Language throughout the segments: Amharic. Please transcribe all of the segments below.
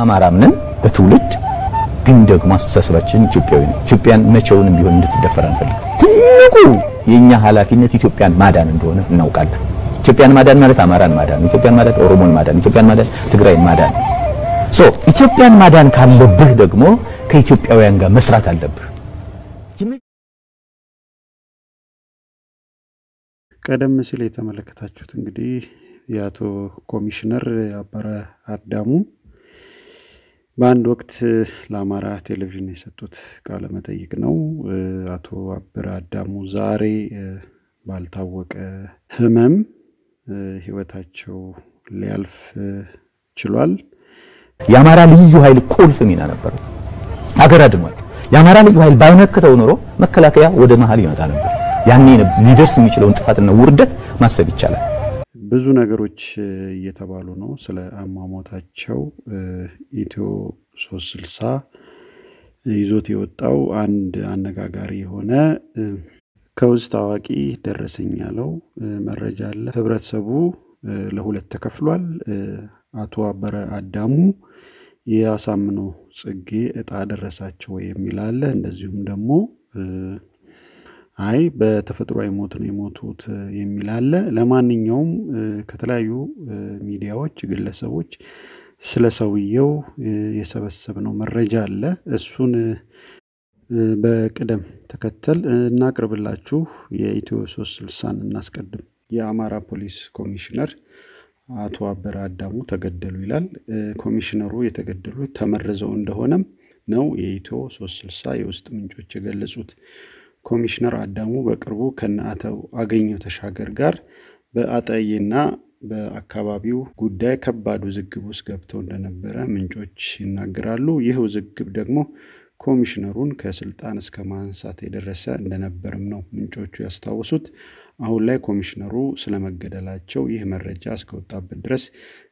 አማራም ነን በትውልድ ግን ደግሞ አስተሳሰባችን ኢትዮጵያዊ ነው። ኢትዮጵያን መቼውንም ቢሆን እንድትደፈር አንፈልግም። ትልቁ የኛ ኃላፊነት ኢትዮጵያን ማዳን እንደሆነ እናውቃለን። ኢትዮጵያን ማዳን ማለት አማራን ማዳን፣ ኢትዮጵያን ማዳን ኦሮሞን ማዳን፣ ኢትዮጵያን ማዳን ትግራይን ማዳን። so ኢትዮጵያን ማዳን ካለብህ ደግሞ ከኢትዮጵያውያን ጋር መስራት አለብህ። ቀደም ሲል የተመለከታችሁት እንግዲህ የአቶ ኮሚሽነር አበረ አዳሙ በአንድ ወቅት ለአማራ ቴሌቪዥን የሰጡት ቃለ መጠይቅ ነው። አቶ አበረ አዳሙ ዛሬ ባልታወቀ ሕመም ሕይወታቸው ሊያልፍ ችሏል። የአማራ ልዩ ኃይል ቁልፍ ሚና ነበረው። አገር አድኗል። የአማራ ልዩ ኃይል ባይመክተው ኖሮ መከላከያ ወደ መሀል ይመጣ ነበር። ያኔ ሊደርስ የሚችለውን ጥፋትና ውርደት ማሰብ ይቻላል። ብዙ ነገሮች እየተባሉ ነው ስለ አሟሟታቸው። ኢትዮ ሶስት ስልሳ ይዞት የወጣው አንድ አነጋጋሪ የሆነ ከውስጥ አዋቂ ደረሰኝ ያለው መረጃ አለ። ህብረተሰቡ ለሁለት ተከፍሏል። አቶ አበረ አዳሙ የአሳምነው ጽጌ እጣ ደረሳቸው የሚል አለ። እንደዚሁም ደግሞ አይ በተፈጥሯዊ ሞት ነው የሞቱት የሚል አለ። ለማንኛውም ከተለያዩ ሚዲያዎች፣ ግለሰቦች ስለ ሰውየው የሰበሰብነው መረጃ አለ። እሱን በቅደም ተከተል እናቅርብላችሁ። የኢትዮ ሶስት ስልሳን እናስቀድም። የአማራ ፖሊስ ኮሚሽነር አቶ አበረ አዳሙ ተገደሉ ይላል። ኮሚሽነሩ የተገደሉት ተመርዘው እንደሆነም ነው የኢትዮ ሶስት ስልሳ የውስጥ ምንጮች የገለጹት። ኮሚሽነር አዳሙ በቅርቡ ከነ አቶ አገኘው ተሻገር ጋር በአጣዬና በአካባቢው ጉዳይ ከባድ ውዝግብ ውስጥ ገብተው እንደነበረ ምንጮች ይናገራሉ። ይህ ውዝግብ ደግሞ ኮሚሽነሩን ከስልጣን እስከ ማንሳት የደረሰ እንደነበርም ነው ምንጮቹ ያስታወሱት። አሁን ላይ ኮሚሽነሩ ስለመገደላቸው ይህ መረጃ እስከወጣበት ድረስ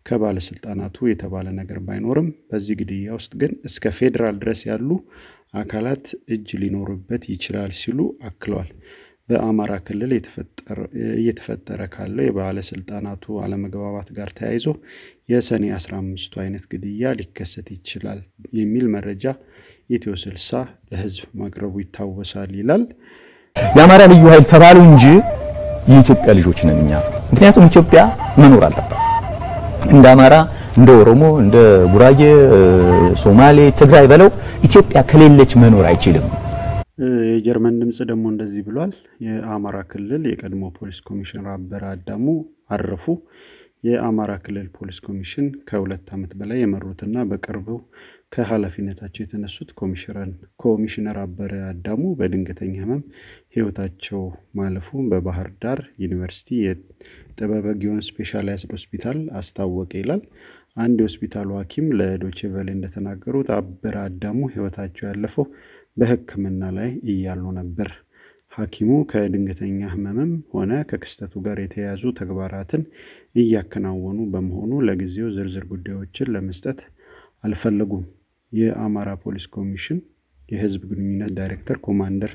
ከባለስልጣናቱ የተባለ ነገር ባይኖርም በዚህ ግድያ ውስጥ ግን እስከ ፌዴራል ድረስ ያሉ አካላት እጅ ሊኖሩበት ይችላል ሲሉ አክለዋል። በአማራ ክልል እየተፈጠረ ካለው የባለስልጣናቱ አለመግባባት ጋር ተያይዞ የሰኔ አስራ አምስቱ አይነት ግድያ ሊከሰት ይችላል የሚል መረጃ ኢትዮ ስልሳ ለህዝብ ማቅረቡ ይታወሳል ይላል። የአማራ ልዩ ኃይል ተባሉ እንጂ የኢትዮጵያ ልጆች ነን እኛ። ምክንያቱም ኢትዮጵያ መኖር አለባት። እንደ አማራ፣ እንደ ኦሮሞ፣ እንደ ጉራጌ፣ ሶማሌ፣ ትግራይ በለው ኢትዮጵያ ከሌለች መኖር አይችልም። የጀርመን ድምፅ ደግሞ እንደዚህ ብሏል። የአማራ ክልል የቀድሞ ፖሊስ ኮሚሽነር አበረ አዳሙ አረፉ። የአማራ ክልል ፖሊስ ኮሚሽን ከሁለት ዓመት በላይ የመሩትና በቅርቡ ከኃላፊነታቸው የተነሱት ኮሚሽነር አበረ አዳሙ በድንገተኛ ህመም ህይወታቸው ማለፉን በባህር ዳር ዩኒቨርሲቲ የጥበበ ግዮን ስፔሻላይዝድ ሆስፒታል አስታወቀ ይላል። አንድ የሆስፒታሉ ሐኪም ለዶቼ ቬለ እንደተናገሩት አበረ አዳሙ ህይወታቸው ያለፈው በሕክምና ላይ እያሉ ነበር። ሐኪሙ ከድንገተኛ ህመምም ሆነ ከክስተቱ ጋር የተያያዙ ተግባራትን እያከናወኑ በመሆኑ ለጊዜው ዝርዝር ጉዳዮችን ለመስጠት አልፈለጉም። የአማራ ፖሊስ ኮሚሽን የህዝብ ግንኙነት ዳይሬክተር ኮማንደር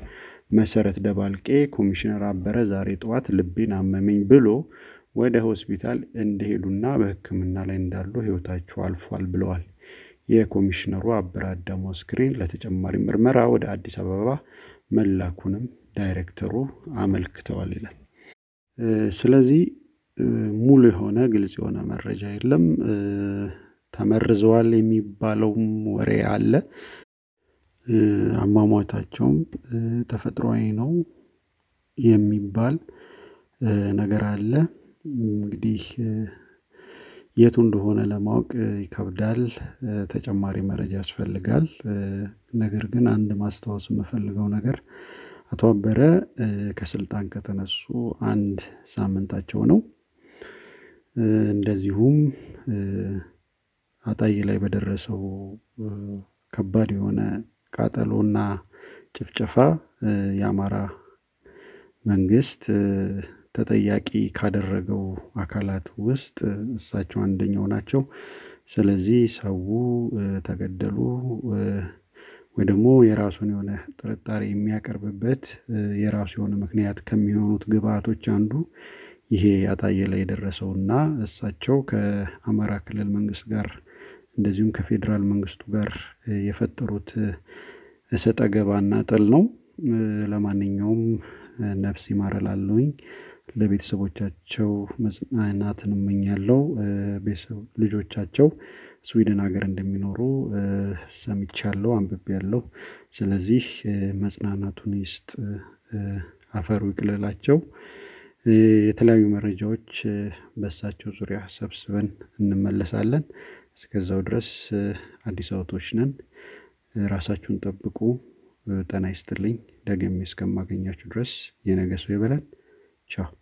መሰረት ደባልቄ ኮሚሽነር አበረ ዛሬ ጠዋት ልቤን አመመኝ ብሎ ወደ ሆስፒታል እንደሄዱና በሕክምና ላይ እንዳሉ ህይወታቸው አልፏል ብለዋል። የኮሚሽነሩ አበረ አዳሙ አስክሬን ለተጨማሪ ምርመራ ወደ አዲስ አበባ መላኩንም ዳይሬክተሩ አመልክተዋል ይላል። ስለዚህ ሙሉ የሆነ ግልጽ የሆነ መረጃ የለም። ተመርዘዋል የሚባለውም ወሬ አለ። አሟሟታቸውም ተፈጥሯዊ ነው የሚባል ነገር አለ። እንግዲህ የቱ እንደሆነ ለማወቅ ይከብዳል። ተጨማሪ መረጃ ያስፈልጋል። ነገር ግን አንድ ማስታወስ የምፈልገው ነገር አቶ አበረ ከስልጣን ከተነሱ አንድ ሳምንታቸው ነው። እንደዚሁም አጣዬ ላይ በደረሰው ከባድ የሆነ ቃጠሎና ጭፍጨፋ የአማራ መንግስት ተጠያቂ ካደረገው አካላት ውስጥ እሳቸው አንደኛው ናቸው። ስለዚህ ሰው ተገደሉ ወይ ደግሞ የራሱን የሆነ ጥርጣሬ የሚያቀርብበት የራሱ የሆነ ምክንያት ከሚሆኑት ግብአቶች አንዱ ይሄ አጣዬ ላይ የደረሰውና እሳቸው ከአማራ ክልል መንግስት ጋር እንደዚሁም ከፌዴራል መንግስቱ ጋር የፈጠሩት እሰጥ አገባና ጥል ነው። ለማንኛውም ነፍስ ይማር እላለሁኝ። ለቤተሰቦቻቸው መጽናናትን እመኛለሁ። ልጆቻቸው ስዊድን ሀገር እንደሚኖሩ ሰምቻለሁ፣ አንብቤያለሁ። ስለዚህ መጽናናቱን ይስጥ፣ አፈሩ ይቅለላቸው። የተለያዩ መረጃዎች በእሳቸው ዙሪያ ሰብስበን እንመለሳለን። እስከዛው ድረስ አዲስ አበቦች ነን። ራሳችሁን ጠብቁ። ጤና ይስጥልኝ። ደግሜ እስከማገኛችሁ ድረስ የነገ ሰው ይበለን። Tchau.